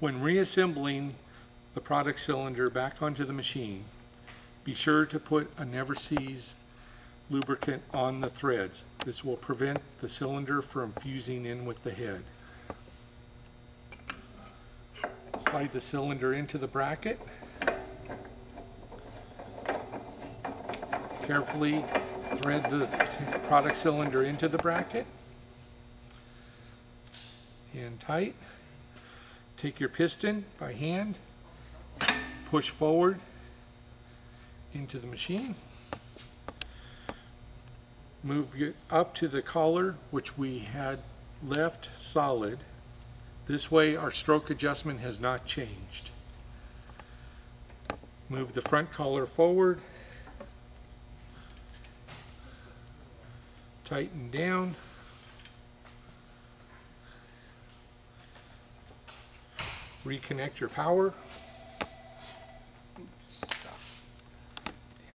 When reassembling the product cylinder back onto the machine, be sure to put a never seize lubricant on the threads. This will prevent the cylinder from fusing in with the head. Slide the cylinder into the bracket. Carefully thread the product cylinder into the bracket. And tight. Take your piston by hand, push forward into the machine. Move it up to the collar, which we had left solid. This way our stroke adjustment has not changed. Move the front collar forward. Tighten down. Reconnect your power.